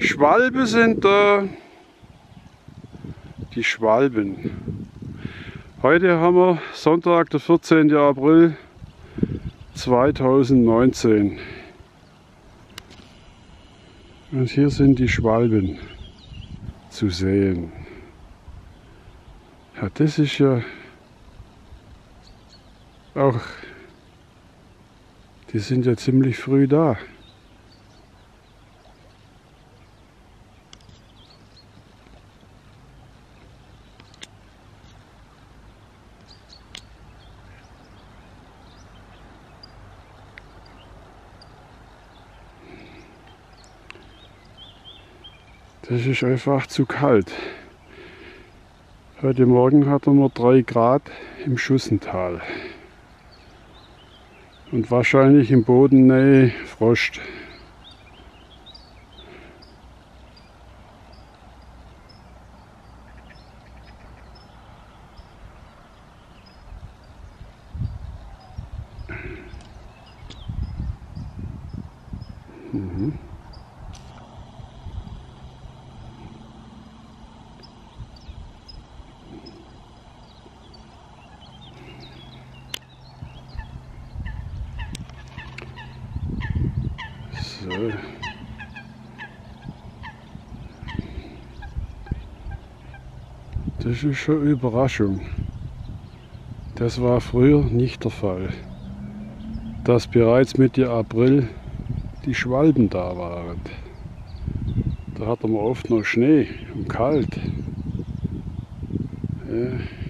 Schwalbe sind da. Die Schwalben. Heute haben wir Sonntag, der 14. April 2019. Und hier sind die Schwalben zu sehen. Ja, das ist ja auch, die sind ja ziemlich früh da. Das ist einfach zu kalt. Heute Morgen hatten wir 3 Grad im Schussental. Und wahrscheinlich im Bodennähe Frost. Mhm. So. Das ist schon eine Überraschung. Das war früher nicht der Fall. Dass bereits Mitte April die Schwalben da waren. Da hatten wir oft noch Schnee und kalt. Ja.